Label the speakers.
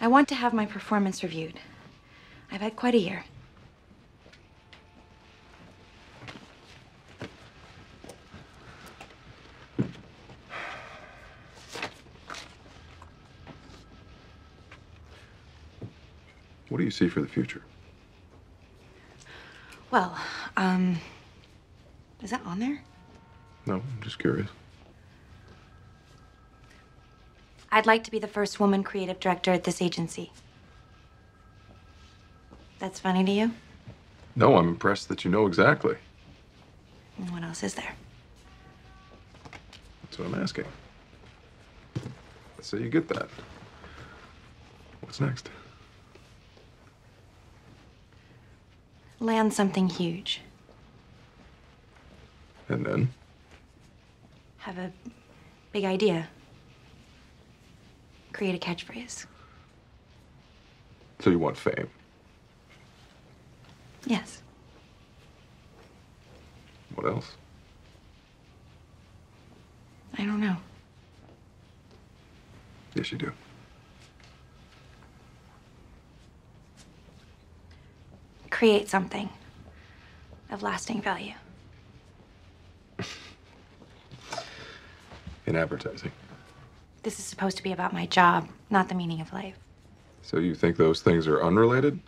Speaker 1: I want to have my performance reviewed. I've had quite a year.
Speaker 2: What do you see for the future?
Speaker 1: Well, um, is that on there?
Speaker 2: No, I'm just curious.
Speaker 1: I'd like to be the first woman creative director at this agency. That's funny to you?
Speaker 2: No, I'm impressed that you know exactly.
Speaker 1: And What else is there?
Speaker 2: That's what I'm asking. Let's say you get that. What's next?
Speaker 1: Land something huge.
Speaker 2: And then?
Speaker 1: Have a big idea. Create a catchphrase.
Speaker 2: So you want fame.
Speaker 1: Yes.
Speaker 2: What else?
Speaker 1: I don't know.
Speaker 2: Yes, you do.
Speaker 1: Create something of lasting value.
Speaker 2: In advertising.
Speaker 1: This is supposed to be about my job, not the meaning of life.
Speaker 2: So you think those things are unrelated?